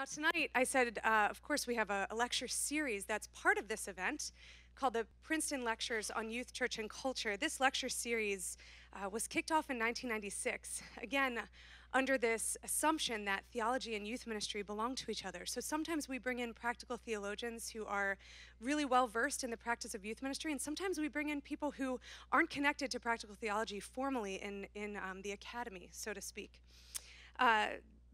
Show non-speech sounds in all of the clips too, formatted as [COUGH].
Now, tonight, I said, uh, of course, we have a, a, lecture series that's part of this event called the Princeton Lectures on Youth, Church, and Culture. This lecture series uh, was kicked off in 1996, again, under this assumption that theology and youth ministry belong to each other. So sometimes we bring in practical theologians who are really well versed in the practice of youth ministry, and sometimes we bring in people who aren't connected to practical theology formally in, in um, the academy, so to speak. Uh,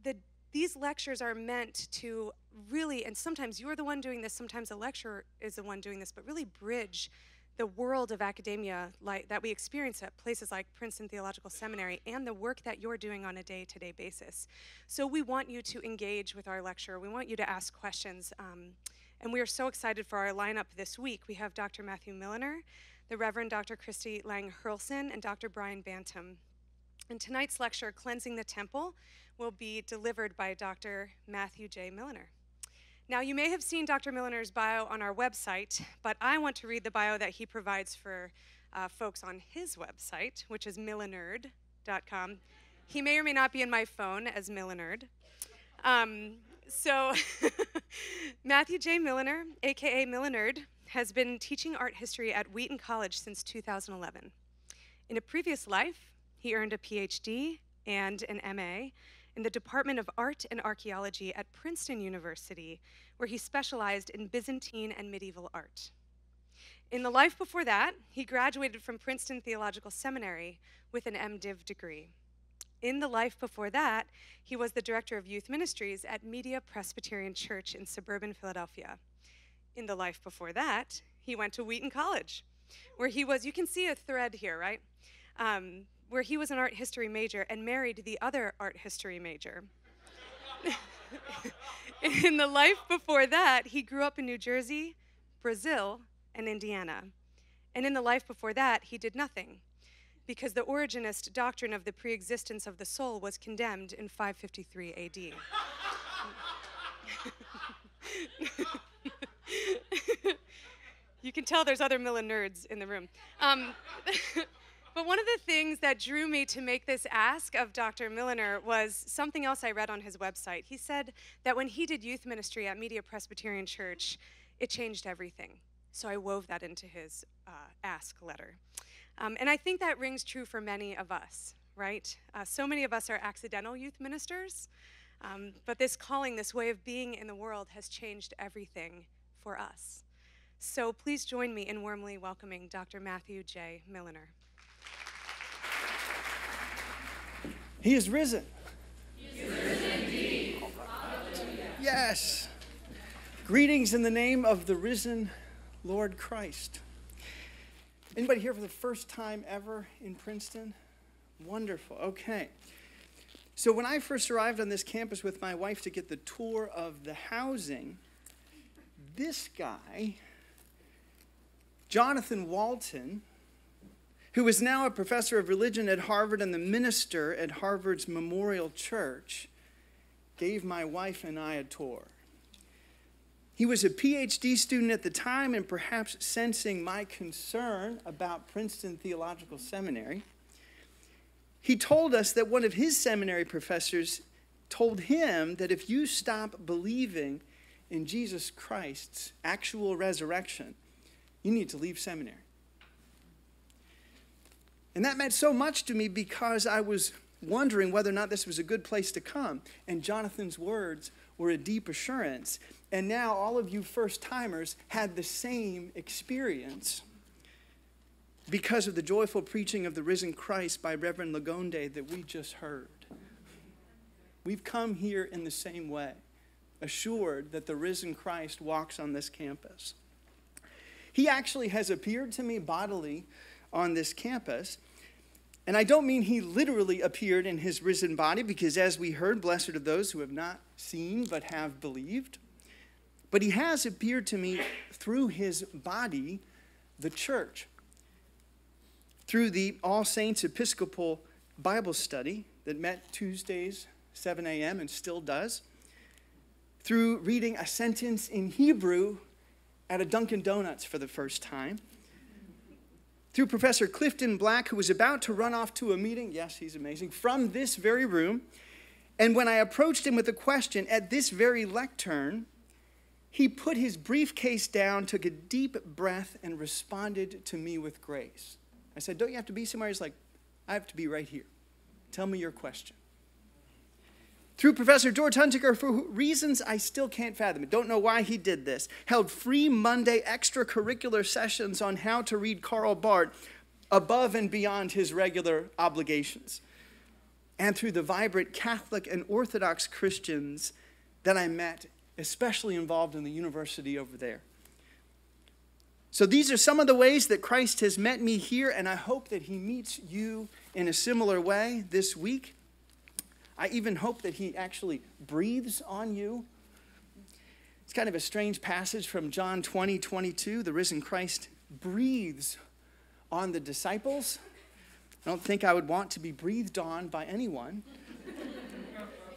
the these lectures are meant to really, and sometimes you're the one doing this, sometimes the lecturer is the one doing this, but really bridge the world of academia like, that we experience at places like Princeton Theological Seminary and the work that you're doing on a day to day basis. So we want you to engage with our lecturer. We want you to ask questions. Um, and we are so excited for our lineup this week. We have Dr. Matthew Milliner, the Reverend Dr. Christy Lang Hearlson, and Dr. Brian Bantum. In tonight's lecture, Cleansing the Temple, will be delivered by Dr. Matthew J. Milliner. Now, you may have seen Dr. Milliner's bio on our website, but I want to read the bio that he provides for uh, folks on his website, which is millinerd.com. He may or may not be in my phone as Millinerd. Um, so, [LAUGHS] Matthew J. Milliner, aka Millinerd, has been teaching art history at Wheaton College since 2011. In a previous life, he earned a PhD and an MA in the Department of Art and Archaeology at Princeton University, where he specialized in Byzantine and medieval art. In the life before that, he graduated from Princeton Theological Seminary with an MDiv degree. In the life before that, he was the director of youth ministries at Media Presbyterian Church in suburban Philadelphia. In the life before that, he went to Wheaton College, where he was, you can see a thread here, right? Um, where he was an art history major and married the other art history major. [LAUGHS] in the life before that, he grew up in New Jersey, Brazil, and Indiana. And in the life before that, he did nothing, because the Origenist doctrine of the preexistence of the soul was condemned in 553 AD. [LAUGHS] you can tell there's other Miller nerds in the room. Um, [LAUGHS] but one of the things that drew me to make this ask of Dr. Milliner was something else I read on his website. He said that when he did youth ministry at Media Presbyterian Church, it changed everything. So I wove that into his uh, ask letter. Um, and I think that rings true for many of us, right? Uh, so many of us are accidental youth ministers, um, but this calling, this way of being in the world, has changed everything for us. So please join me in warmly welcoming Dr. Matthew J. Milliner. He is risen. Yes. Greetings in the name of the risen Lord Christ. Anybody here for the first time ever in Princeton? Wonderful. Okay. So when I first arrived on this campus with my wife to get the tour of the housing, this guy, Jonathan Walton, who is now a professor of religion at Harvard and the minister at Harvard's Memorial Church, gave my wife and I a tour. He was a PhD student at the time and perhaps sensing my concern about Princeton Theological Seminary. He told us that one of his seminary professors told him that if you stop believing in Jesus Christ's actual resurrection, you need to leave seminary. And that meant so much to me because I was wondering whether or not this was a good place to come. And Jonathan's words were a deep assurance. And now all of you first timers had the same experience because of the joyful preaching of the risen Christ by Reverend Lagonde that we just heard. We've come here in the same way, assured that the risen Christ walks on this campus. He actually has appeared to me bodily on this campus. And I don't mean he literally appeared in his risen body, because as we heard, blessed are those who have not seen but have believed. But he has appeared to me through his body, the church, through the All Saints Episcopal Bible study that met Tuesdays, 7 a.m., and still does, through reading a sentence in Hebrew at a Dunkin' Donuts for the first time through Professor Clifton Black, who was about to run off to a meeting. Yes, he's amazing. From this very room. And when I approached him with a question at this very lectern, he put his briefcase down, took a deep breath, and responded to me with grace. I said, Don't you have to be somewhere? He's like, I have to be right here. Tell me your question. Through Professor George Hunsinger, for reasons I still can't fathom, don't know why he did this, held free Monday extracurricular sessions on how to read Karl Barth above and beyond his regular obligations. And through the vibrant Catholic and Orthodox Christians that I met, especially involved in the university over there. So these are some of the ways that Christ has met me here, and I hope that he meets you in a similar way this week. I even hope that he actually breathes on you. It's kind of a strange passage from John 20, 22. The risen Christ breathes on the disciples. I don't think I would want to be breathed on by anyone.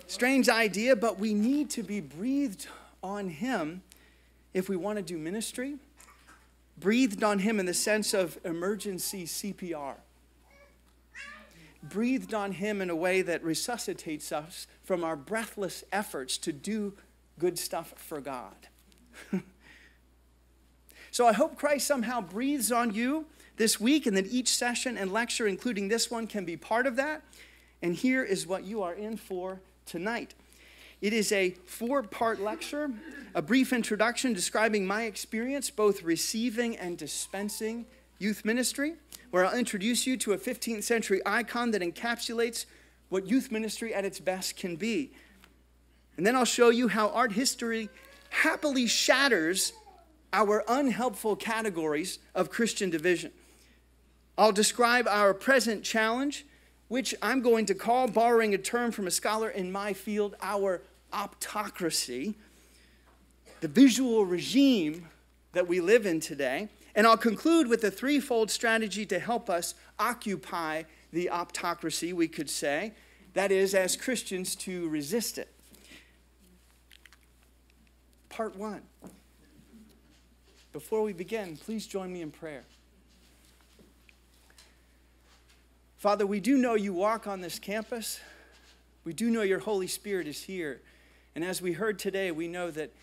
Strange idea, but we need to be breathed on him if we want to do ministry. Breathed on him in the sense of emergency CPR breathed on him in a way that resuscitates us from our breathless efforts to do good stuff for God. [LAUGHS] so I hope Christ somehow breathes on you this week, and that each session and lecture, including this one, can be part of that. And here is what you are in for tonight. It is a four part lecture, a brief introduction describing my experience both receiving and dispensing youth ministry where I'll introduce you to a 15th century icon that encapsulates what youth ministry at its best can be. And then I'll show you how art history happily shatters our unhelpful categories of Christian division. I'll describe our present challenge, which I'm going to call, borrowing a term from a scholar in my field, our optocracy, the visual regime that we live in today. And I'll conclude with a threefold strategy to help us occupy the optocracy, we could say. That is, as Christians, to resist it. Part one. Before we begin, please join me in prayer. Father, we do know you walk on this campus. We do know your Holy Spirit is here. And as we heard today, we know that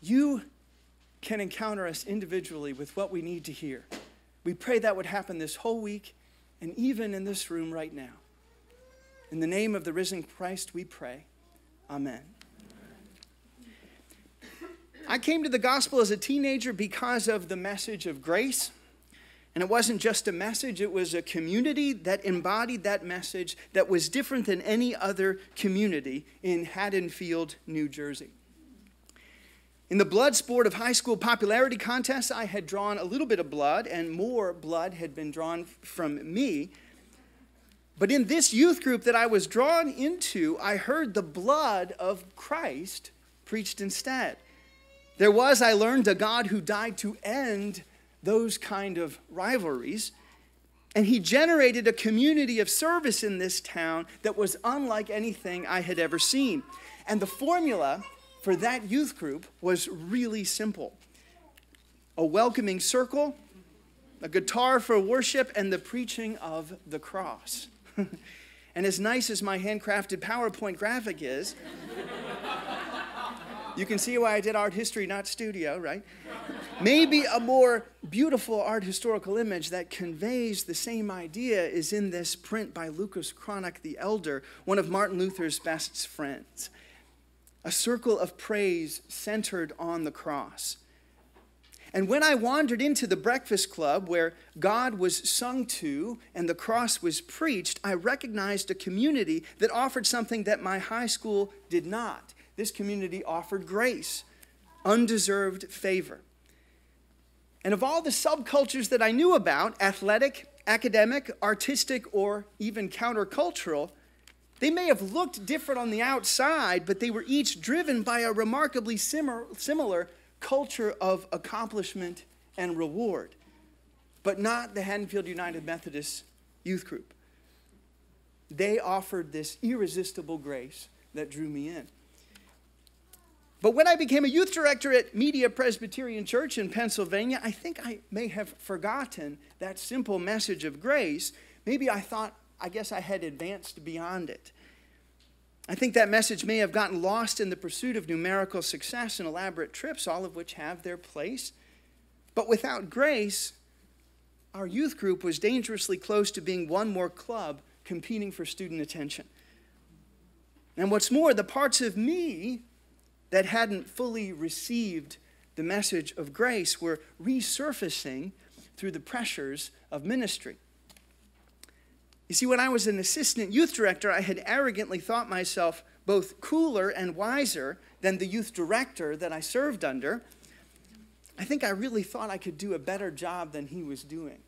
you can encounter us individually with what we need to hear. We pray that would happen this whole week and even in this room right now. In the name of the risen Christ, we pray. Amen. I came to the gospel as a teenager because of the message of grace. And it wasn't just a message, it was a community that embodied that message that was different than any other community in Haddonfield, New Jersey. In the blood sport of high school popularity contests, I had drawn a little bit of blood, and more blood had been drawn from me. But in this youth group that I was drawn into, I heard the blood of Christ preached instead. There was, I learned, a God who died to end those kind of rivalries. And he generated a community of service in this town that was unlike anything I had ever seen. And the formula for that youth group was really simple a welcoming circle, a guitar for worship, and the preaching of the cross. [LAUGHS] and as nice as my handcrafted PowerPoint graphic is, [LAUGHS] you can see why I did art history, not studio, right? Maybe a more beautiful art historical image that conveys the same idea is in this print by Lucas Cranach the Elder, one of Martin Luther's best friends a circle of praise centered on the cross. And when I wandered into the breakfast club where God was sung to and the cross was preached, I recognized a community that offered something that my high school did not. This community offered grace, undeserved favor. And of all the subcultures that I knew about athletic, academic, artistic, or even countercultural they may have looked different on the outside, but they were each driven by a remarkably similar, culture of accomplishment and reward, but not the Haddonfield United Methodist Youth Group. They offered this irresistible grace that drew me in. But when I became a youth director at Media Presbyterian Church in Pennsylvania, I think I may have forgotten that simple message of grace. Maybe I thought I guess I had advanced beyond it. I think that message may have gotten lost in the pursuit of numerical success and elaborate trips, all of which have their place. But without grace, our youth group was dangerously close to being one more club competing for student attention. And what's more, the parts of me that hadn't fully received the message of grace were resurfacing through the pressures of ministry. You see, when I was an assistant youth director, I had arrogantly thought myself both cooler and wiser than the youth director that I served under. I think I really thought I could do a better job than he was doing.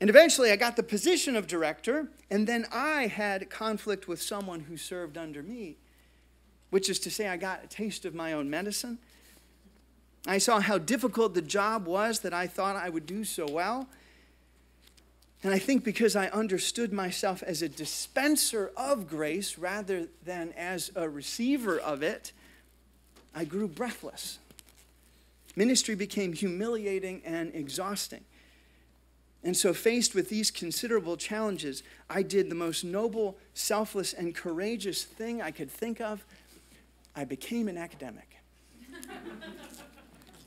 And eventually I got the position of director, and then I had conflict with someone who served under me, which is to say, I got a taste of my own medicine. I saw how difficult the job was that I thought I would do so well. And I think because I understood myself as a dispenser of grace rather than as a receiver of it, I grew breathless. Ministry became humiliating and exhausting. And so, faced with these considerable challenges, I did the most noble, selfless, and courageous thing I could think of. I became an academic. [LAUGHS]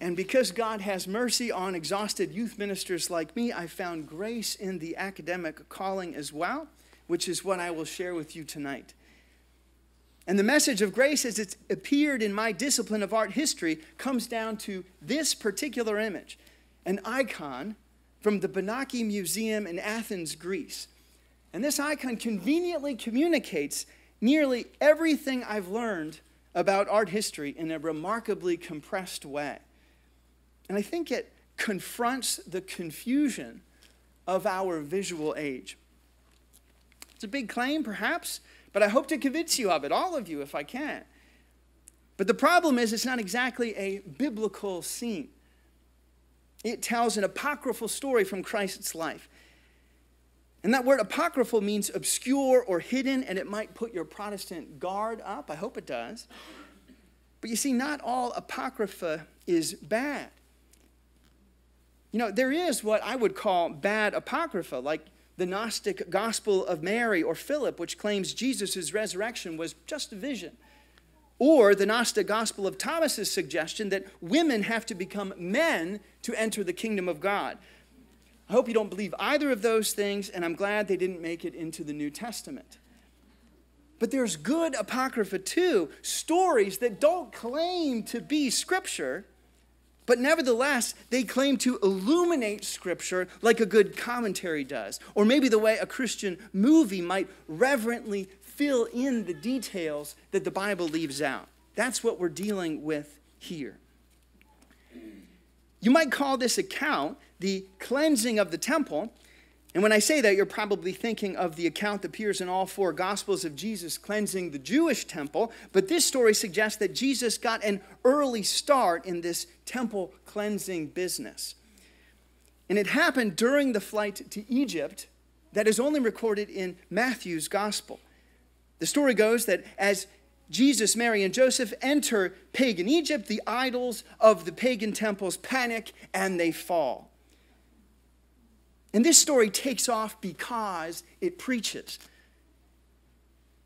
And because God has mercy on exhausted youth ministers like me, I found grace in the academic calling as well, which is what I will share with you tonight. And the message of grace, as it's appeared in my discipline of art history, comes down to this particular image an icon from the Benaki Museum in Athens, Greece. And this icon conveniently communicates nearly everything I've learned about art history in a remarkably compressed way. And I think it confronts the confusion of our visual age. It's a big claim, perhaps, but I hope to convince you of it, all of you, if I can. But the problem is, it's not exactly a biblical scene. It tells an apocryphal story from Christ's life. And that word apocryphal means obscure or hidden, and it might put your Protestant guard up. I hope it does. But you see, not all apocrypha is bad. You know, there is what I would call bad apocrypha, like the Gnostic Gospel of Mary or Philip, which claims Jesus' resurrection was just a vision. Or the Gnostic Gospel of Thomas's suggestion that women have to become men to enter the kingdom of God. I hope you don't believe either of those things, and I'm glad they didn't make it into the New Testament. But there's good apocrypha too, stories that don't claim to be scripture, but nevertheless, they claim to illuminate Scripture like a good commentary does, or maybe the way a Christian movie might reverently fill in the details that the Bible leaves out. That's what we're dealing with here. You might call this account the cleansing of the temple and when I say that, you're probably thinking of the account that appears in all four Gospels of Jesus cleansing the Jewish temple. But this story suggests that Jesus got an early start in this temple cleansing business. And it happened during the flight to Egypt that is only recorded in Matthew's Gospel. The story goes that as Jesus, Mary, and Joseph enter pagan Egypt, the idols of the pagan temples panic and they fall. And this story takes off because it preaches.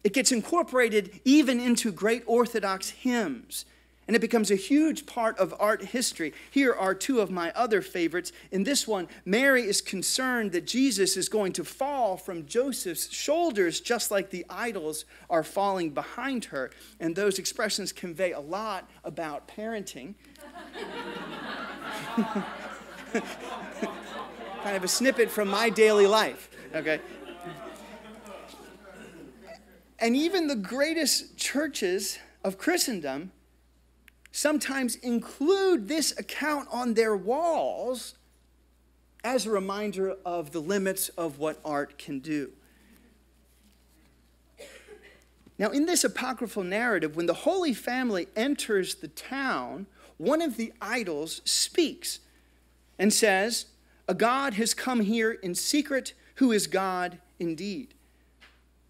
It gets incorporated even into great Orthodox hymns, and it becomes a huge part of art history. Here are two of my other favorites. In this one, Mary is concerned that Jesus is going to fall from Joseph's shoulders, just like the idols are falling behind her. And those expressions convey a lot about parenting. [LAUGHS] [LAUGHS] kind of a snippet from my daily life, okay? And even the greatest churches of Christendom sometimes include this account on their walls as a reminder of the limits of what art can do. Now, in this apocryphal narrative, when the Holy Family enters the town, one of the idols speaks and says, a God has come here in secret who is God indeed.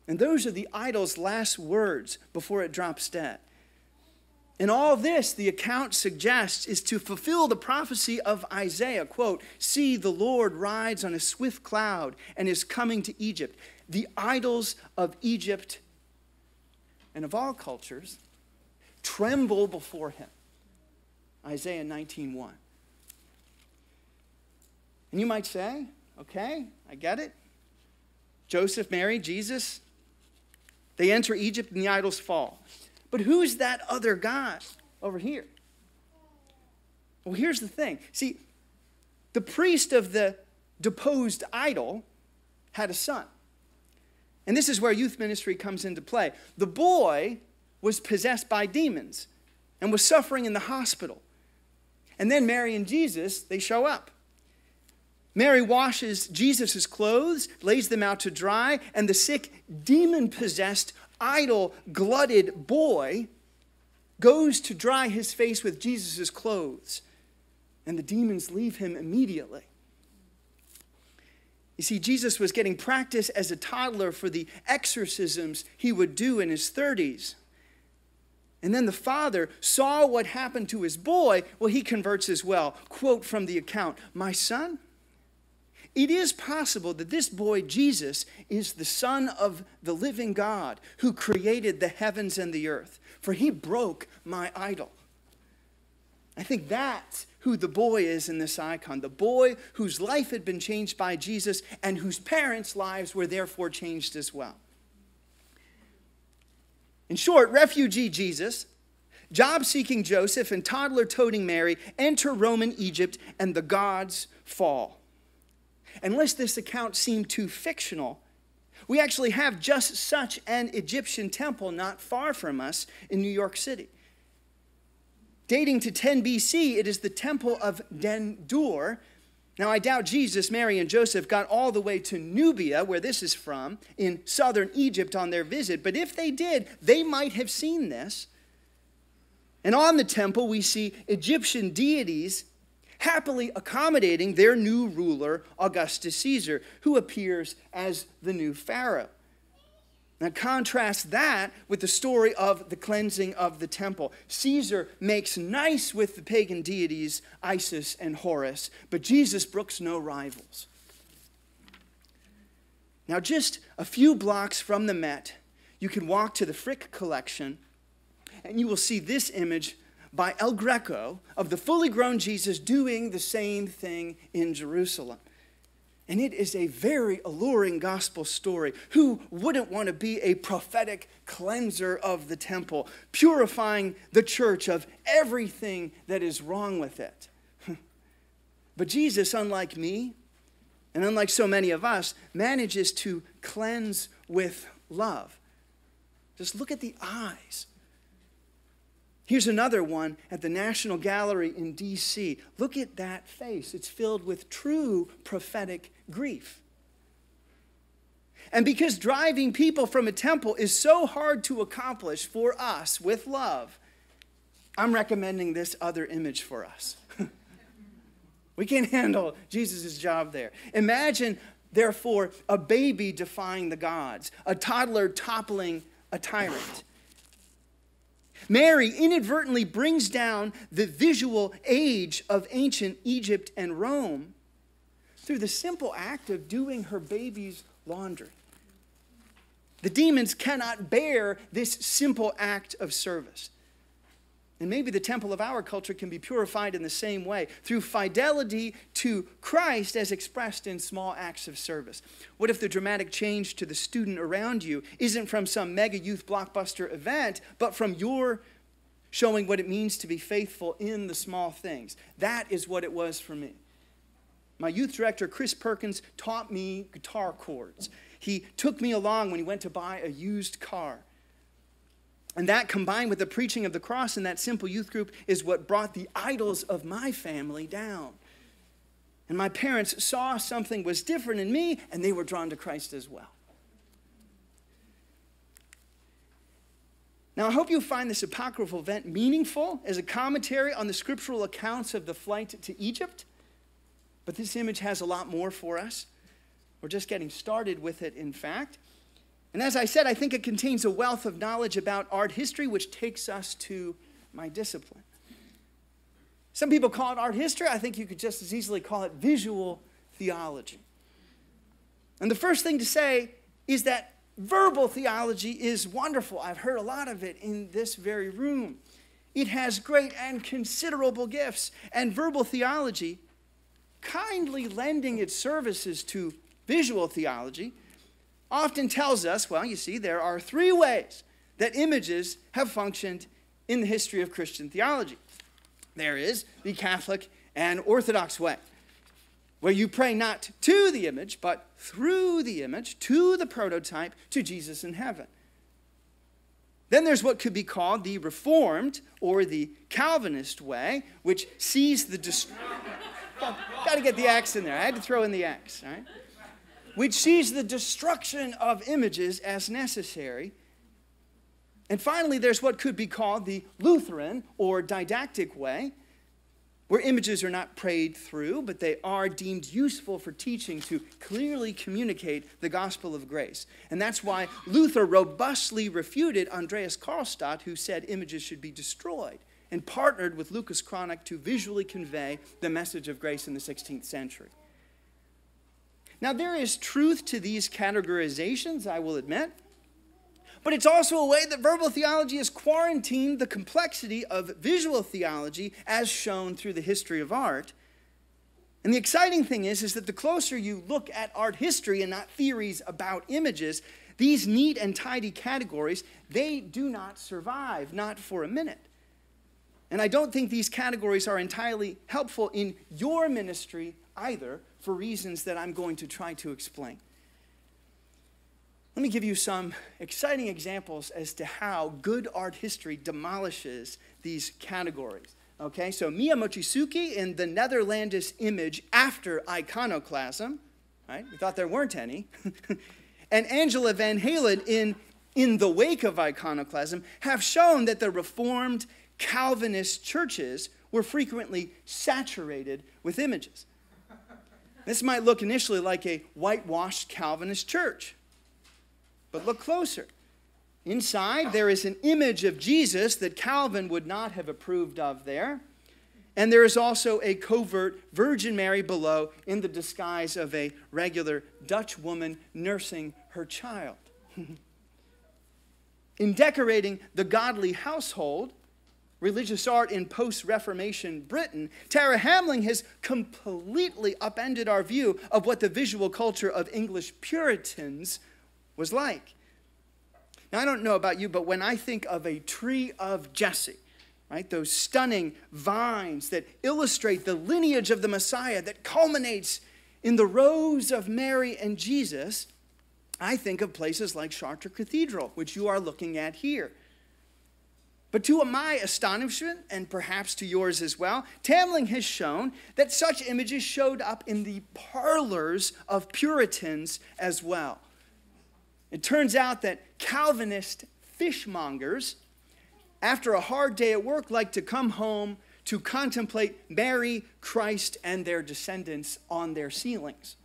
And those are the idol's last words before it drops dead. And all this, the account suggests, is to fulfill the prophecy of Isaiah. Quote, See, the Lord rides on a swift cloud and is coming to Egypt. The idols of Egypt and of all cultures, tremble before him. Isaiah 19:1. And you might say, okay, I get it. Joseph, Mary, Jesus, they enter Egypt and the idols fall. But who's that other God over here? Well, here's the thing. See, the priest of the deposed idol had a son. And this is where youth ministry comes into play. The boy was possessed by demons and was suffering in the hospital. And then Mary and Jesus, they show up. Mary washes Jesus' clothes, lays them out to dry, and the sick, demon possessed, idol, glutted boy goes to dry his face with Jesus' clothes. And the demons leave him immediately. You see, Jesus was getting practice as a toddler for the exorcisms he would do in his 30s. And then the father saw what happened to his boy. Well, he converts as well. Quote from the account My son, it is possible that this boy, Jesus, is the Son of the living God who created the heavens and the earth, for he broke my idol. I think that's who the boy is in this icon the boy whose life had been changed by Jesus and whose parents' lives were therefore changed as well. In short, refugee Jesus, job seeking Joseph, and toddler toting Mary enter Roman Egypt and the gods fall. Unless this account seemed too fictional, we actually have just such an Egyptian temple not far from us in New York City. Dating to 10 BC, it is the temple of Dendur. Now, I doubt Jesus, Mary, and Joseph got all the way to Nubia, where this is from, in southern Egypt on their visit, but if they did, they might have seen this. And on the temple, we see Egyptian deities happily accommodating their new ruler, Augustus Caesar, who appears as the new Pharaoh. Now, contrast that with the story of the cleansing of the temple. Caesar makes nice with the pagan deities Isis and Horus, but Jesus brooks no rivals. Now, just a few blocks from the Met, you can walk to the Frick collection, and you will see this image by El Greco of the fully grown Jesus doing the same thing in Jerusalem. And it is a very alluring gospel story. Who wouldn't want to be a prophetic cleanser of the temple, purifying the church of everything that is wrong with it? [LAUGHS] but Jesus, unlike me, and unlike so many of us, manages to cleanse with love. Just look at the eyes Here's another one at the National Gallery in D.C. Look at that face. It's filled with true prophetic grief. And because driving people from a temple is so hard to accomplish for us with love, I'm recommending this other image for us. [LAUGHS] we can't handle Jesus' job there. Imagine, therefore, a baby defying the gods, a toddler toppling a tyrant. Mary inadvertently brings down the visual age of ancient Egypt and Rome through the simple act of doing her baby's laundry. The demons cannot bear this simple act of service. And maybe the temple of our culture can be purified in the same way through fidelity to Christ as expressed in small acts of service. What if the dramatic change to the student around you isn't from some mega youth blockbuster event, but from your showing what it means to be faithful in the small things? That is what it was for me. My youth director, Chris Perkins, taught me guitar chords. He took me along when he went to buy a used car. And that combined with the preaching of the cross in that simple youth group is what brought the idols of my family down. And my parents saw something was different in me, and they were drawn to Christ as well. Now, I hope you find this apocryphal event meaningful as a commentary on the scriptural accounts of the flight to Egypt. But this image has a lot more for us. We're just getting started with it, in fact. And as I said, I think it contains a wealth of knowledge about art history, which takes us to my discipline. Some people call it art history. I think you could just as easily call it visual theology. And the first thing to say is that Verbal theology is wonderful. I've heard a lot of it in this very room. It has great and considerable gifts. And verbal theology, kindly lending its services to visual theology, often tells us well, you see, there are three ways that images have functioned in the history of Christian theology. There is the Catholic and Orthodox way, where you pray not to the image, but through the image, to the prototype, to Jesus in heaven. Then there's what could be called the Reformed or the Calvinist way, which sees the dest- [LAUGHS] got to get the X in there. I had to throw in the X, right? Which sees the destruction of images as necessary. And finally, there's what could be called the Lutheran or didactic way, where images are not prayed through, but they are deemed useful for teaching to clearly communicate the gospel of grace. And that's why Luther robustly refuted Andreas Karlstadt, who said images should be destroyed, and partnered with Lucas Cranach to visually convey the message of grace in the 16th century. Now, there is truth to these categorizations, I will admit. But it's also a way that verbal theology has quarantined the complexity of visual theology as shown through the history of art. And the exciting thing is, is that the closer you look at art history and not theories about images, these neat and tidy categories, they do not survive, not for a minute. And I don't think these categories are entirely helpful in your ministry either, for reasons that I'm going to try to explain. Let me give you some exciting examples as to how good art history demolishes these categories. Okay, so Mia Mochizuki in the Netherlandish image after iconoclasm, right? We thought there weren't any. [LAUGHS] and Angela Vanhaelen in In the Wake of Iconoclasm have shown that the Reformed Calvinist churches were frequently saturated with images. This might look initially like a whitewashed Calvinist church, but look closer. Inside, there is an image of Jesus that Calvin would not have approved of there. And there is also a covert Virgin Mary below in the disguise of a regular Dutch woman nursing her child. [LAUGHS] in decorating the godly household, religious art in post Reformation Britain, Tara Hamling has completely upended our view of what the visual culture of English Puritans was like. Now, I don't know about you, but when I think of a tree of Jesse, right, those stunning vines that illustrate the lineage of the Messiah that culminates in the rose of Mary and Jesus, I think of places like Chartres Cathedral, which you are looking at here. But to my astonishment, and perhaps to yours as well, Hamling has shown that such images showed up in the parlors of Puritans as well. It turns out that Calvinist fishmongers, after a hard day at work, like to come home to contemplate Mary, Christ, and their descendants on their ceilings.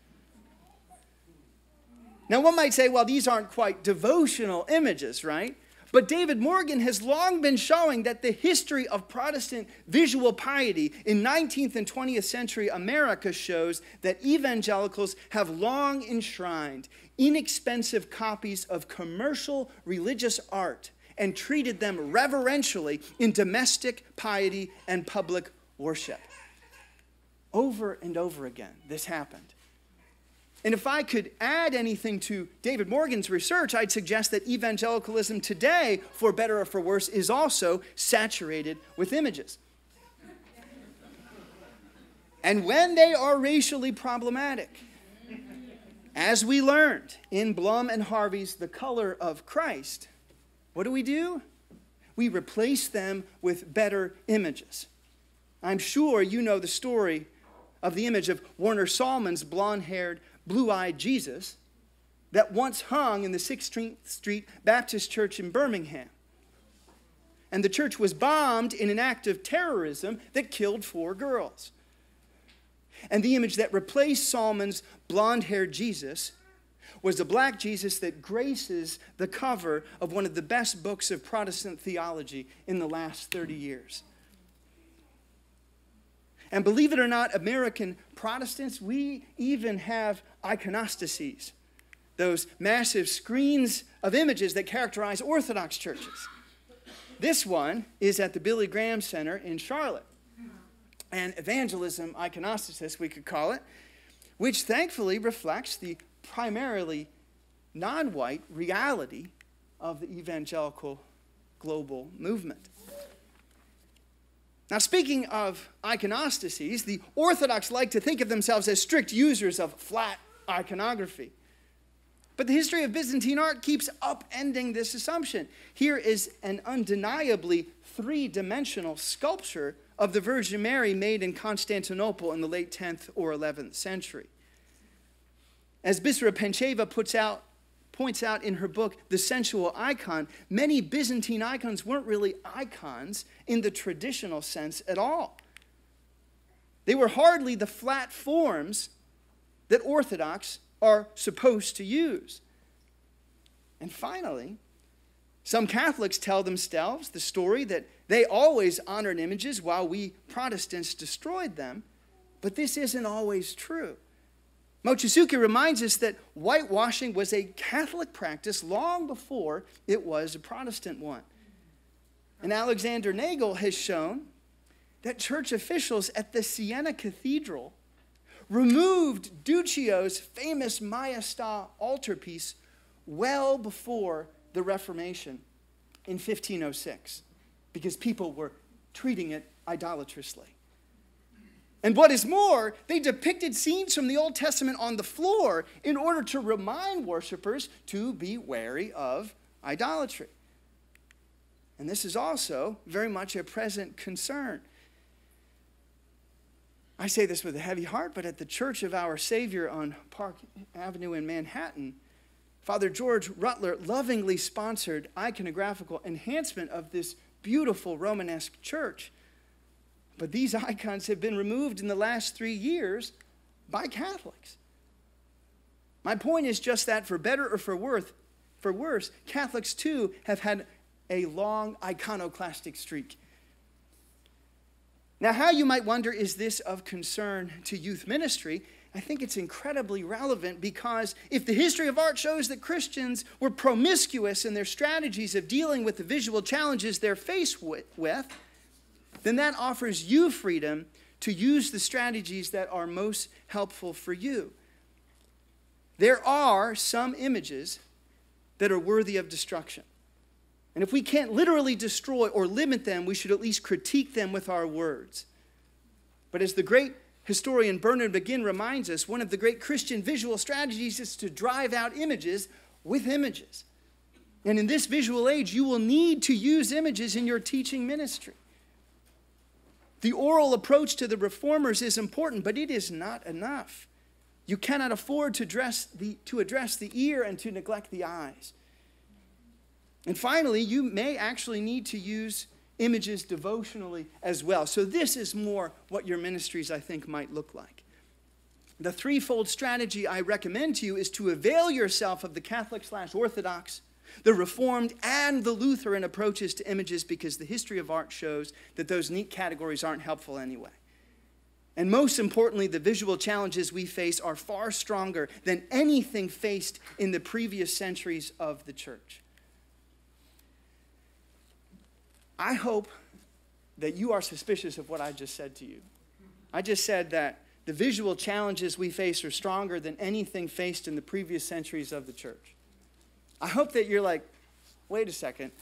Now, one might say, well, these aren't quite devotional images, right? But David Morgan has long been showing that the history of Protestant visual piety in 19th and 20th century America shows that evangelicals have long enshrined inexpensive copies of commercial religious art and treated them reverentially in domestic piety and public worship. Over and over again, this happened. And if I could add anything to David Morgan's research, I'd suggest that evangelicalism today, for better or for worse, is also saturated with images. And when they are racially problematic, as we learned in Blum and Harvey's The Color of Christ, what do we do? We replace them with better images. I'm sure you know the story of the image of Warner Sallman's blonde haired blue eyed Jesus that once hung in the 16th Street Baptist Church in Birmingham. And the church was bombed in an act of terrorism that killed four girls. And the image that replaced Sallman's blonde haired Jesus was the black Jesus that graces the cover of one of the best books of Protestant theology in the last 30 years. And believe it or not, American Protestants, we even have iconostases. those massive screens of images that characterize Orthodox churches. This one is at the Billy Graham Center in Charlotte. And evangelism iconostasis, we could call it, which thankfully reflects the primarily non white reality of the evangelical global movement. Now, speaking of iconostases, the Orthodox like to think of themselves as strict users of flat iconography. But the history of Byzantine art keeps upending this assumption. Here is an undeniably three dimensional sculpture of the Virgin Mary made in Constantinople in the late 10th or 11th century. As Bissera Pentcheva puts out, points out in her book, The Sensual Icon, many Byzantine icons weren't really icons in the traditional sense at all. They were hardly the flat forms that Orthodox are supposed to use. And finally, some Catholics tell themselves the story that they always honored images while we Protestants destroyed them, but this isn't always true. Mochizuki reminds us that whitewashing was a Catholic practice long before it was a Protestant one. And Alexander Nagel has shown that church officials at the Siena Cathedral removed Duccio's famous Maestà altarpiece well before the Reformation in 1506 because people were treating it idolatrously. And what is more, they depicted scenes from the Old Testament on the floor in order to remind worshipers to be wary of idolatry. And this is also very much a present concern. I say this with a heavy heart, but at the Church of Our Savior on Park Avenue in Manhattan, Father George Rutler lovingly sponsored iconographical enhancement of this beautiful Romanesque church. But these [LAUGHS] icons have been removed in the last three years by Catholics. My point is just that for better or for worse, for worse, Catholics too have had a long iconoclastic streak. Now, how you might wonder is this of concern to youth ministry? I think it's incredibly relevant because if the history of art shows that Christians were promiscuous in their strategies of dealing with the visual challenges they're faced with, then that offers you freedom to use the strategies that are most helpful for you. There are some images that are worthy of destruction. And if we can't literally destroy or limit them, we should at least critique them with our words. But as the great historian Bernard McGinn reminds us, one of the great Christian visual strategies is to drive out images with images. And in this visual age, you will need to use images in your teaching ministry. The oral approach to the reformers is important, but it is not enough. You cannot afford to the, to address the ear and to neglect the eyes. And finally, you may actually need to use images devotionally as well. So, this is more what your ministries, I think, might look like. The threefold strategy I recommend to you is to avail yourself of the Catholic slash Orthodox the Reformed and the Lutheran approaches to images because the history of art shows that those neat categories aren't helpful anyway. And most importantly, the visual challenges we face are far stronger than anything faced in the previous centuries of the church. I hope that you are suspicious of what I just said to you. I just said that the visual challenges we face are stronger than anything faced in the previous centuries of the church. I hope that you're like, wait a second.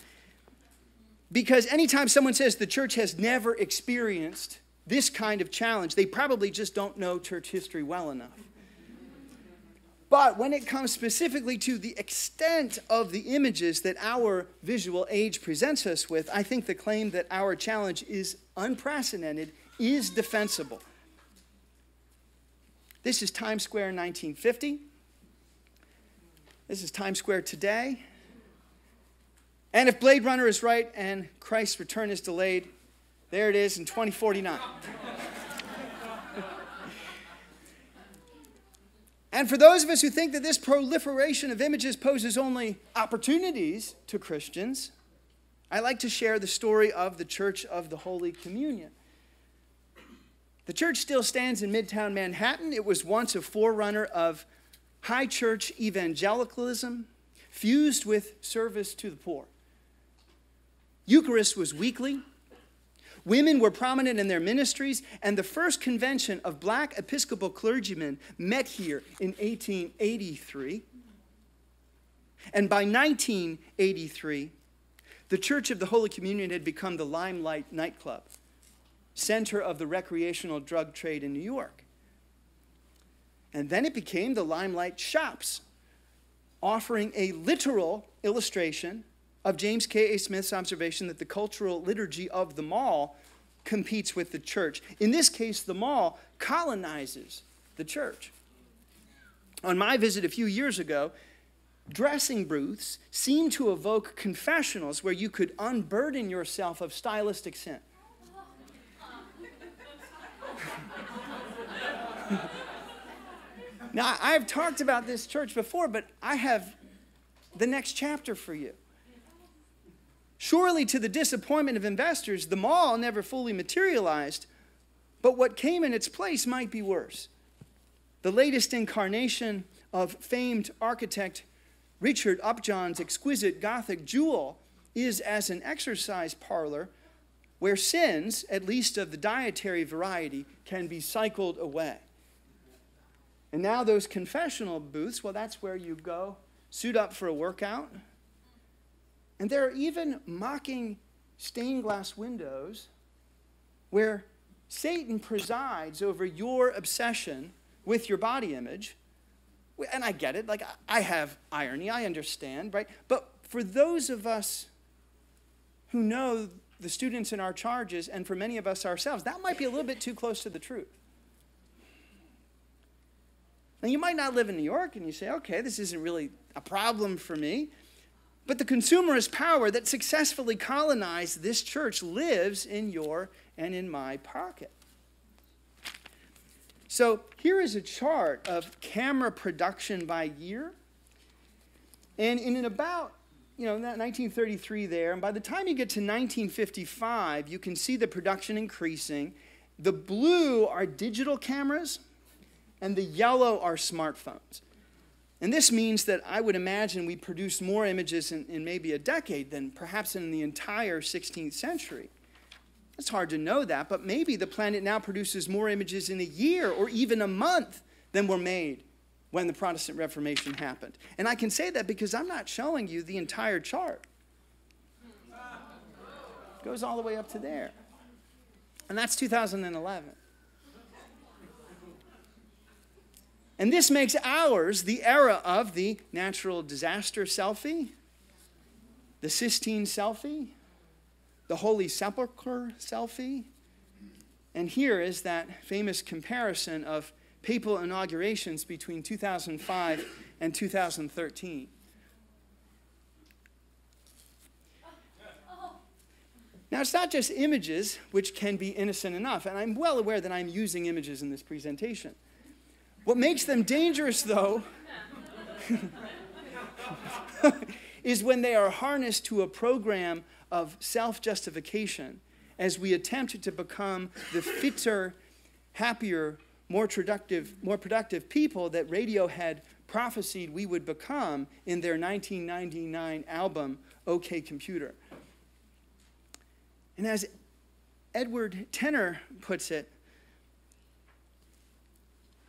Because anytime someone says the church has never experienced this kind of challenge, they probably just don't know church history well enough. But when it comes specifically to the extent of the images that our visual age presents us with, I think the claim that our challenge is unprecedented is defensible. This is Times Square in 1950. This is Times Square today. And if Blade Runner is right and Christ's return is delayed, there it is in 2049. [LAUGHS] and for those of us who think that this proliferation of images poses only opportunities to Christians, I like to share the story of the Church of the Holy Communion. The church still stands in Midtown Manhattan. It was once a forerunner of high church evangelicalism fused with service to the poor. Eucharist was weekly. Women were prominent in their ministries, and the first convention of black Episcopal clergymen met here in 1883. And by 1983, the Church of the Holy Communion had become the Limelight nightclub, center of the recreational drug trade in New York. And then it became the Limelight shops, offering a literal illustration of James K.A. Smith's observation that the cultural liturgy of the mall competes with the church. In this case, the mall colonizes the church. On my visit a few years ago, dressing booths seemed to evoke confessionals where you could unburden yourself of stylistic sin. [LAUGHS] now, I've talked about this church before, but I have the next chapter for you. Surely, to the disappointment of investors, the mall never fully materialized, but what came in its place might be worse. The latest incarnation of famed architect Richard Upjohn's exquisite Gothic jewel is as an exercise parlor where sins, at least of the dietary variety, can be cycled away. And now, those confessional booths, well, that's where you go, suit up for a workout and there are even mocking stained glass windows where Satan presides over your obsession with your body image. And I get it, like I have irony, I understand, right? But for those of us who know the students in our charges, and for many of us ourselves, that might be a little bit too close to the truth. Now, you might not live in New York and you say, okay, this isn't really a problem for me. But the consumerist power that successfully colonized this church lives in your and in my pocket. So here is a chart of camera production by year. And in about, you know, 1933 there, and by the time you get to 1955, you can see the production increasing. The blue are digital cameras, and the yellow are smartphones. And this means that I would imagine we produce more images in, in, maybe a decade than perhaps in the entire 16th century. It's hard to know that, but maybe the planet now produces more images in a year or even a month than were made when the Protestant Reformation happened. And I can say that because I'm not showing you the entire chart. It goes all the way up to there. And that's 2011. And this makes ours the era of the natural disaster selfie, the Sistine selfie, the Holy Sepulchre selfie. And here is that famous comparison of papal inaugurations between 2005 and 2013. Now, it's not just images, which can be innocent enough, and I'm well aware that I'm using images in this presentation. What makes them dangerous, though, [LAUGHS] is when they are harnessed to a program of self justification as we attempt to become the fitter, happier, more productive, more productive people that Radiohead prophesied we would become in their 1999 album, OK Computer. And as Edward Tenner puts it,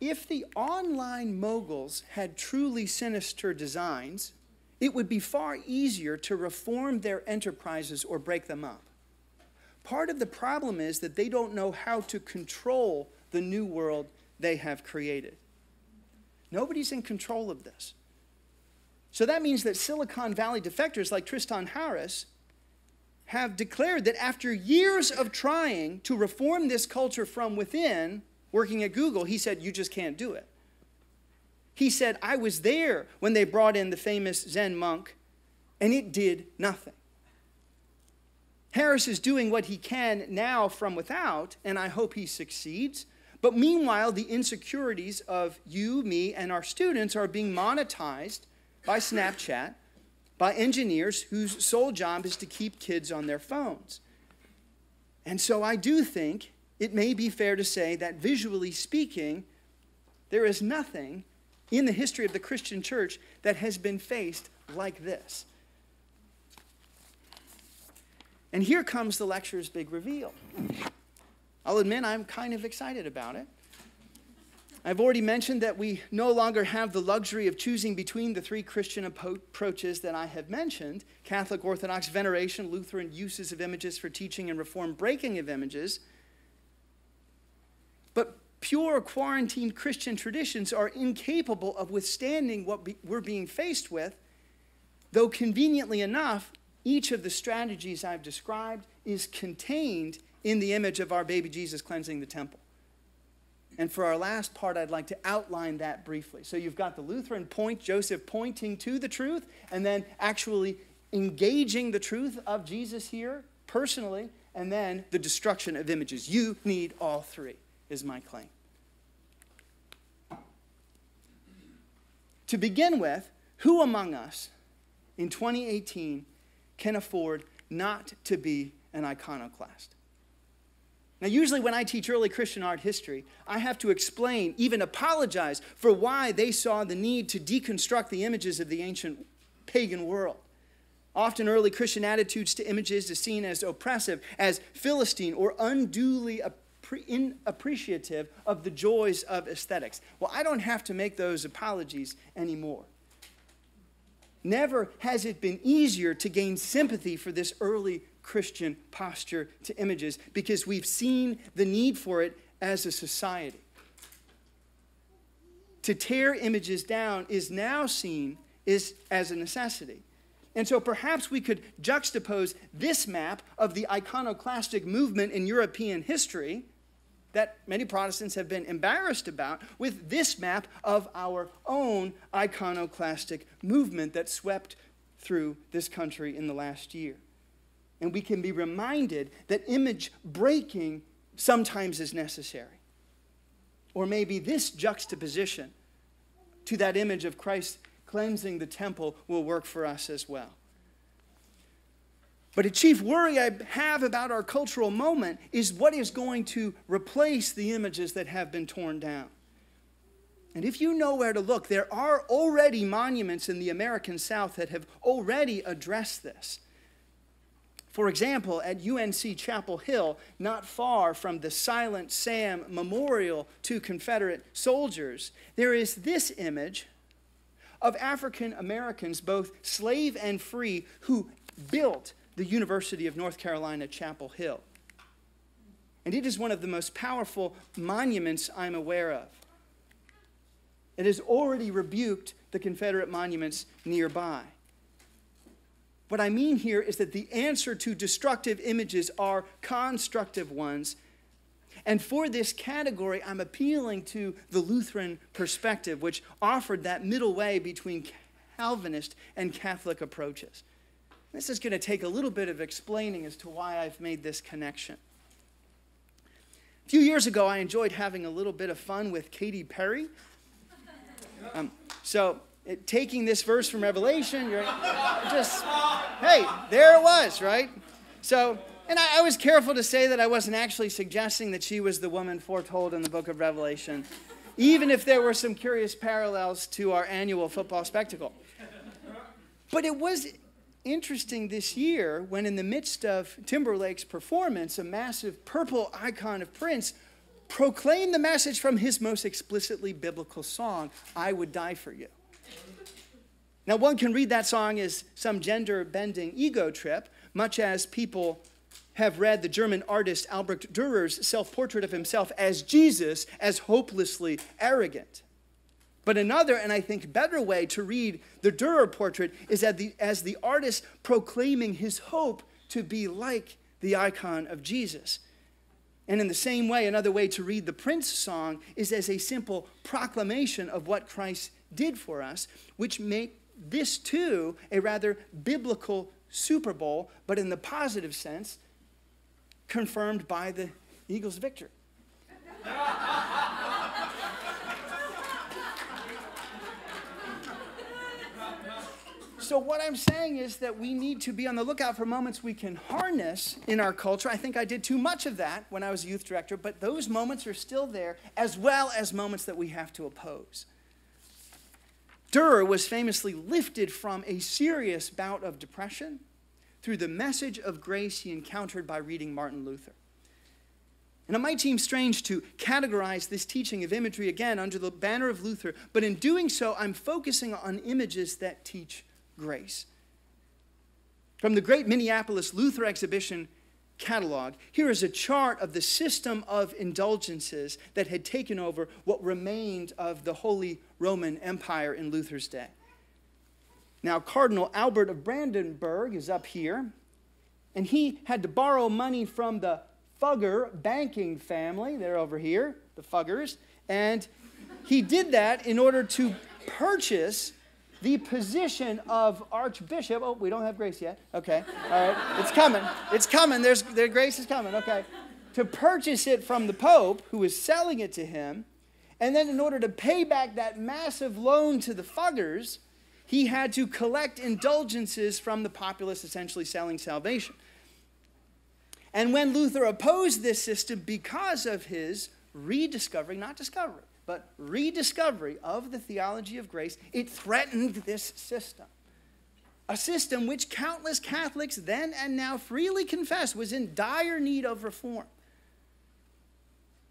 if the online moguls had truly sinister designs, it would be far easier to reform their enterprises or break them up. Part of the problem is that they don't know how to control the new world they have created. Nobody's in control of this. So that means that Silicon Valley defectors like Tristan Harris have declared that after years of trying to reform this culture from within, working at Google, he said, You just can't do it. He said, I was there when they brought in the famous Zen monk, and it did nothing. Harris is doing what he can now from without, and I hope he succeeds. But meanwhile, the insecurities of you, me, and our students are being monetized by Snapchat, by engineers whose sole job is to keep kids on their phones. And so I do think it may be fair to say that visually speaking, there is nothing in the history of the Christian church that has been faced like this. And here comes the lecture's big reveal. I'll admit I'm kind of excited about it. I've already mentioned that we no longer have the luxury of choosing between the three Christian approaches that I have mentioned Catholic, Orthodox, veneration, Lutheran uses of images for teaching, and Reform breaking of images. But pure quarantined Christian traditions are incapable of withstanding what we're being faced with, though conveniently enough, each of the strategies I've described is contained in the image of our baby Jesus cleansing the temple. And for our last part, I'd like to outline that briefly. So you've got the Lutheran point, Joseph pointing to the truth, and then actually engaging the truth of Jesus here personally, and then the destruction of images. You need all three, is my claim. To begin with, who among us in 2018 can afford not to be an iconoclast? Now, usually when I teach early Christian art history, I have to explain, even apologize for why they saw the need to deconstruct the images of the ancient pagan world. Often, early Christian attitudes to images is seen as oppressive, as Philistine, or unduly inappreciative of the joys of aesthetics. Well, I don't have to make those apologies anymore. Never has it been easier to gain sympathy for this early Christian posture to images because we've seen the need for it as a society. To tear images down is now seen is, as a necessity. And so perhaps we could juxtapose this map of the iconoclastic movement in European history that many Protestants have been embarrassed about with this map of our own iconoclastic movement that swept through this country in the last year and we can be reminded that image breaking sometimes is necessary. Or maybe this juxtaposition to that image of Christ cleansing the temple will work for us as well. But a chief worry I have about our cultural moment is what is going to replace the images that have been torn down. And if you know where to look, there are already monuments in the American South that have already addressed this. For example, at UNC Chapel Hill, not far from the Silent Sam Memorial to Confederate soldiers, there is this image of African Americans, both slave and free, who built the University of North Carolina, Chapel Hill. And it is one of the most powerful monuments I'm aware of. It has already rebuked the Confederate monuments nearby. What I mean here is that the answer to destructive images are constructive ones. And for this category, I'm appealing to the Lutheran perspective, which offered that middle way between Calvinist and Catholic approaches. This is going to take a little bit of explaining as to why I've made this connection. A few years ago, I enjoyed having a little bit of fun with Katy Perry. Um, so it, taking this verse from Revelation, you're just, hey, there it was, right? So, and I, I was careful to say that I wasn't actually suggesting that she was the woman foretold in the book of Revelation, even if there were some curious parallels to our annual football spectacle. But it was interesting this year when, in the midst of Timberlake's performance, a massive purple icon of Prince proclaimed the message from his most explicitly biblical song, I Would Die for You. Now, one can read that song as some gender bending ego trip, much as people have read the German artist Albrecht Dürer's self portrait of himself as Jesus as hopelessly arrogant. But another, and I think better way to read the Dürer portrait is as the, as the artist proclaiming his hope to be like the icon of Jesus. And in the same way, another way to read the Prince song is as a simple proclamation of what Christ did for us, which make this too a rather biblical Super Bowl, but in the positive sense, confirmed by the Eagles' victory. [LAUGHS] So, what I'm saying is that we need to be on the lookout for moments we can harness in our culture. I think I did too much of that when I was a youth director, but those moments are still there, as well as moments that we have to oppose. Dürer was famously lifted from a serious bout of depression through the message of grace he encountered by reading Martin Luther. And it might seem strange to categorize this teaching of imagery again under the banner of Luther, but in doing so, I'm focusing on images that teach grace. From the great Minneapolis Luther exhibition catalog, here is a chart of the system of indulgences that had taken over what remained of the Holy Roman Empire in Luther's day. Now, Cardinal Albert of Brandenburg is up here, and he had to borrow money from the Fugger banking family. They're over here, the Fuggers. And he did that in order to purchase the position of archbishop. Oh, we don't have grace yet. Okay. All right. It's coming. It's coming. There's the grace is coming. Okay. To purchase it from the pope who was selling it to him, and then in order to pay back that massive loan to the Fuggers, he had to collect indulgences from the populace essentially selling salvation. And when Luther opposed this system because of his rediscovery, not discovery, but rediscovery of the theology of grace, it threatened this system. A system which countless Catholics then and now freely confess was in dire need of reform.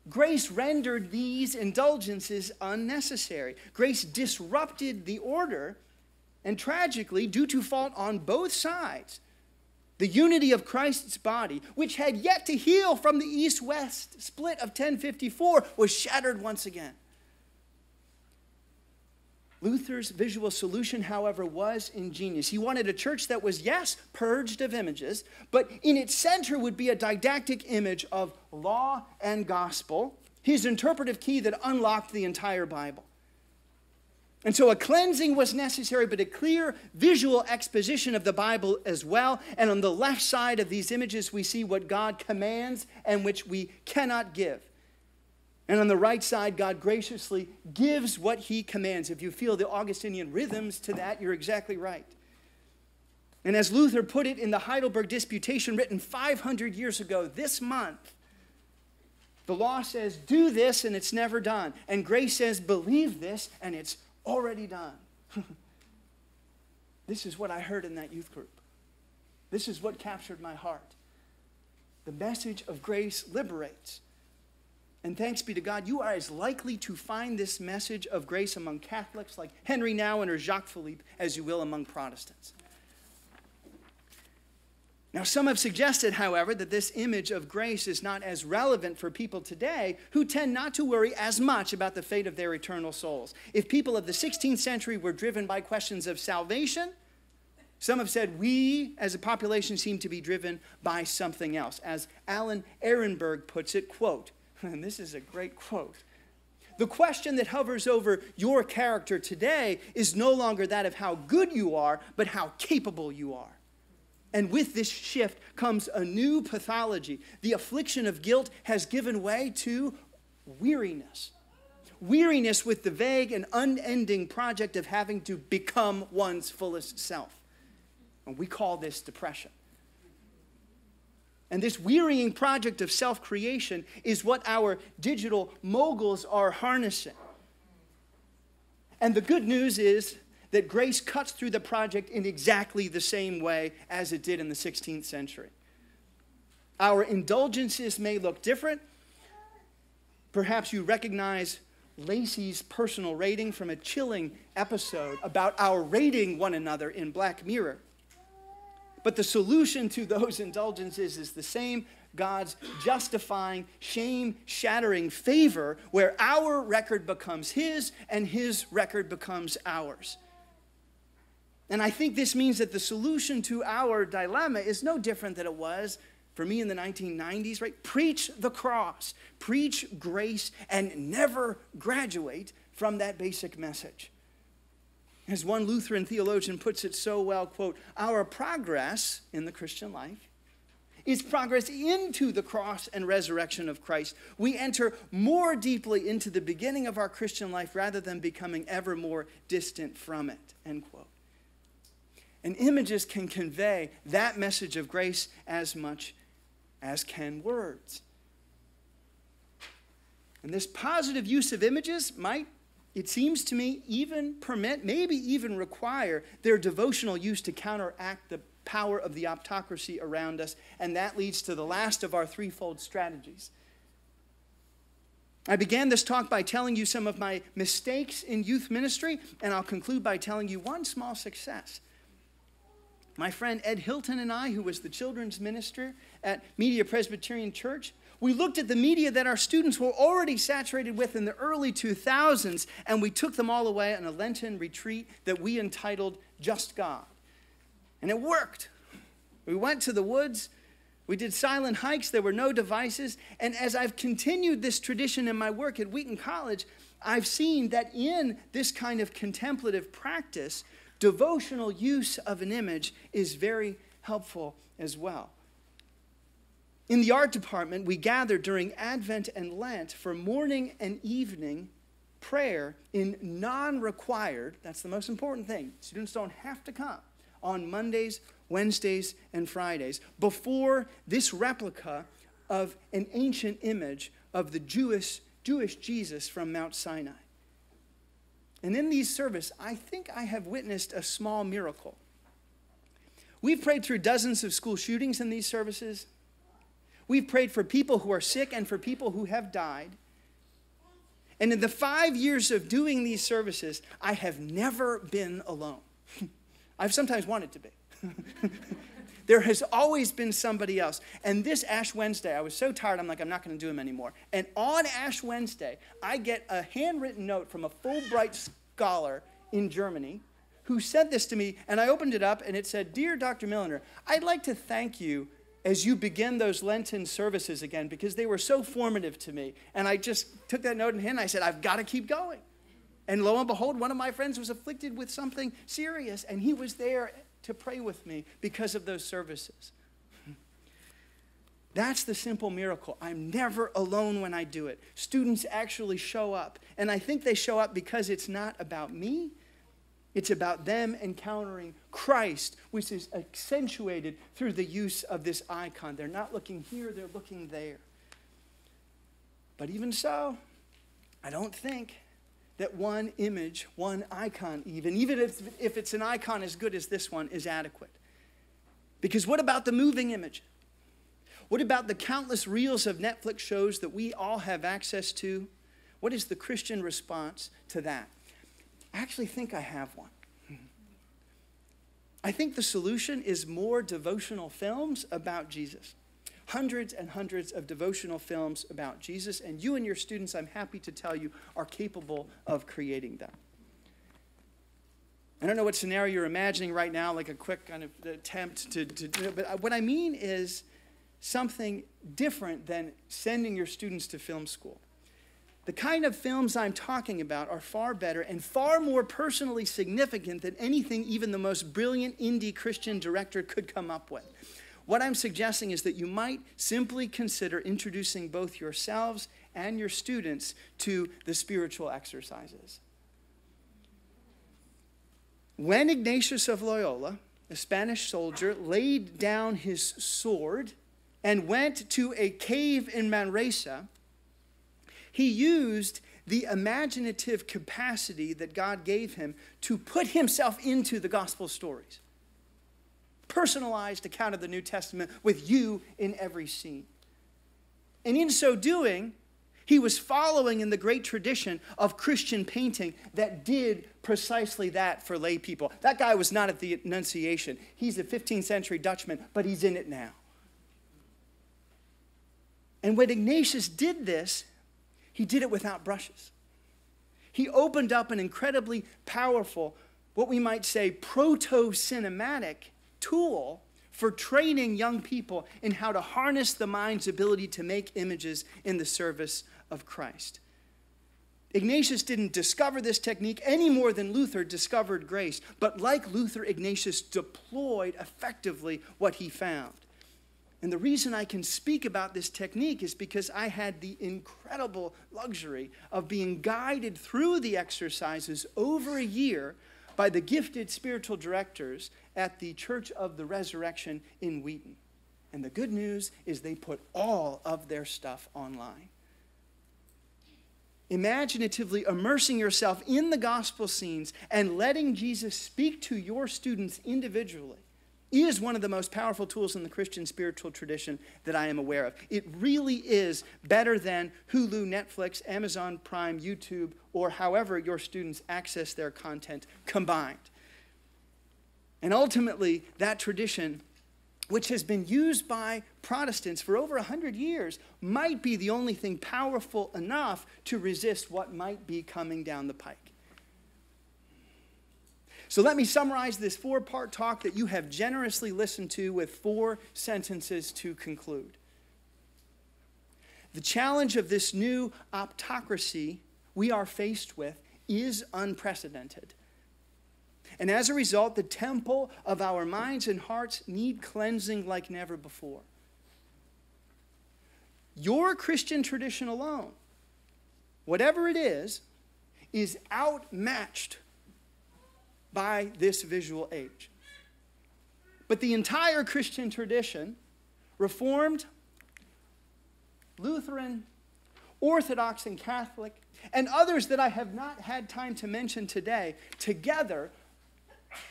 Grace rendered these indulgences unnecessary. Grace disrupted the order, and tragically, due to fault on both sides, the unity of Christ's body, which had yet to heal from the east west split of 1054, was shattered once again. Luther's visual solution, however, was ingenious. He wanted a church that was, yes, purged of images, but in its center would be a didactic image of law and gospel, his interpretive key that unlocked the entire Bible. And so a cleansing was necessary, but a clear visual exposition of the Bible as well. And on the left side of these images, we see what God commands and which we cannot give. And on the right side, God graciously gives what he commands. If you feel the Augustinian rhythms to that, you're exactly right. And as Luther put it in the Heidelberg Disputation written 500 years ago, this month, the law says, do this, and it's never done. And grace says, believe this, and it's already done. [LAUGHS] this is what I heard in that youth group. This is what captured my heart. The message of grace liberates. And thanks be to God, you are as likely to find this message of grace among Catholics like Henri Nouwen or Jacques Philippe as you will among Protestants. Now, some have suggested, however, that this image of grace is not as relevant for people today who tend not to worry as much about the fate of their eternal souls. If people of the 16th century were driven by questions of salvation, some have said we as a population seem to be driven by something else. As Alain Ehrenberg puts it, quote, and this is a great quote. The question that hovers over your character today is no longer that of how good you are, but how capable you are. And with this shift comes a new pathology. The affliction of guilt has given way to weariness. Weariness with the vague and unending project of having to become one's fullest self. And we call this depression. And this wearying project of self creation is what our digital moguls are harnessing. And the good news is that grace cuts through the project in exactly the same way as it did in the 16th century. Our indulgences may look different. Perhaps you recognize Lacey's personal rating from a chilling episode about our rating one another in Black Mirror. But the solution to [LAUGHS] those indulgences is the same God's justifying, shame shattering favor, where our record becomes His and His record becomes ours. And I think this means that the solution to our dilemma is no different than it was for me in the 1990s, right? Preach the cross, preach grace, and never graduate from that basic message. As one Lutheran theologian puts it so well, quote, our progress in the Christian life is progress into the cross and resurrection of Christ. We enter more deeply into the beginning of our Christian life rather than becoming ever more distant from it, end quote. And images can convey that message of grace as much as can words. And this positive use of images might it seems to me, even permit, maybe even require their devotional use to counteract the power of the optocracy around us. And that leads to the last of our threefold strategies. I began this talk by telling you some of my mistakes in youth ministry, and I'll conclude by telling you one small success. My friend Ed Hilton and I, who was the children's minister at Media Presbyterian Church, we looked at the media that our students were already saturated with in the early 2000s, and we took them all away on a Lenten retreat that we entitled Just God. And it worked. We went to the woods, we did silent hikes, there were no devices. And as I've continued this tradition in my work at Wheaton College, I've seen that in this kind of contemplative practice, devotional use of an image is very helpful as well. In the art department, we gather during Advent and Lent for morning and evening prayer in non required, that's the most important thing. Students don't have to come on Mondays, Wednesdays, and Fridays before this replica of an ancient image of the Jewish, Jewish Jesus from Mount Sinai. And in these service, I think I have witnessed a small miracle. We've prayed through dozens of school shootings in these services. We've prayed for people who are sick and for people who have died. And in the five years of doing these services, I have never been alone. [LAUGHS] I've sometimes wanted to be. [LAUGHS] there has always been somebody else. And this Ash Wednesday, I was so tired, I'm like, I'm not going to do them anymore. And on Ash Wednesday, I get a handwritten note from a Fulbright scholar in Germany who said this to me, and I opened it up, and it said, Dear Dr. Milliner, I'd like to thank you as you begin those Lenten services again because they were so formative to me. And I just took that note in hand, and I said, I've got to keep going. And lo and behold, one of my friends was afflicted with something serious, and he was there to pray with me because of those services. [LAUGHS] That's the simple miracle. I'm never alone when I do it. Students actually show up. And I think they show up because it's not about me, it's about them encountering Christ, which is accentuated through the use of this icon. They're not looking here, they're looking there. But even so, I don't think that one image, one icon, even, even if, if it's an icon as good as this one, is adequate. Because what about the moving image? What about the countless reels of Netflix shows that we all have access to? What is the Christian response to that? I actually think I have one. I think the solution is more devotional films about Jesus hundreds and hundreds of devotional films about Jesus, and you and your students, I'm happy to tell you, are capable of creating them. I don't know what scenario you're imagining right now, like a quick kind of attempt to, to do it, but what I mean is something different than sending your students to film school. The kind of films I'm talking about are far better and far more personally significant than anything even the most brilliant indie Christian director could come up with. What I'm suggesting is that you might simply consider introducing both yourselves and your students to the spiritual exercises. When Ignatius of Loyola, a Spanish soldier, laid down his sword and went to a cave in Manresa, he used the imaginative capacity that God gave him to put himself into the gospel stories personalized account of the New Testament with you in every scene. And in so doing, he was following in the great tradition of Christian painting that did precisely that for lay people. That guy was not at the Annunciation. He's a 15th century Dutchman, but he's in it now. And when Ignatius did this, he did it without brushes. He opened up an incredibly powerful, what we might say, proto cinematic tool for training young people in how to harness the mind's ability to make images in the service of Christ. Ignatius didn't discover this technique any more than Luther discovered grace, but like Luther, Ignatius deployed effectively what he found. And the reason I can speak about this technique is because I had the incredible luxury of being guided through the exercises over a year by the gifted spiritual directors at the Church of the Resurrection in Wheaton. And the good news is they put all of their stuff online. imaginatively immersing yourself in the gospel scenes and letting Jesus speak to your students individually is one of the most powerful tools in the Christian spiritual tradition that I am aware of. It really is better than Hulu, Netflix, Amazon Prime, YouTube, or however your students access their content combined. And ultimately, that tradition, which has been used by Protestants for over 100 years, might be the only thing powerful enough to resist what might be coming down the pike. So let me summarize this four part talk that you have generously listened to with four sentences to conclude. The challenge of this new optocracy we are faced with is unprecedented. And as a result, the temple of our minds and hearts need cleansing like never before. Your Christian tradition alone, whatever it is, is outmatched by this visual age. But the entire Christian tradition, Reformed, Lutheran, Orthodox, and Catholic, and others that I have not had time to mention today, together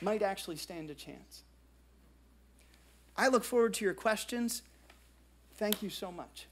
might actually stand a chance. I look forward to your questions. Thank you so much.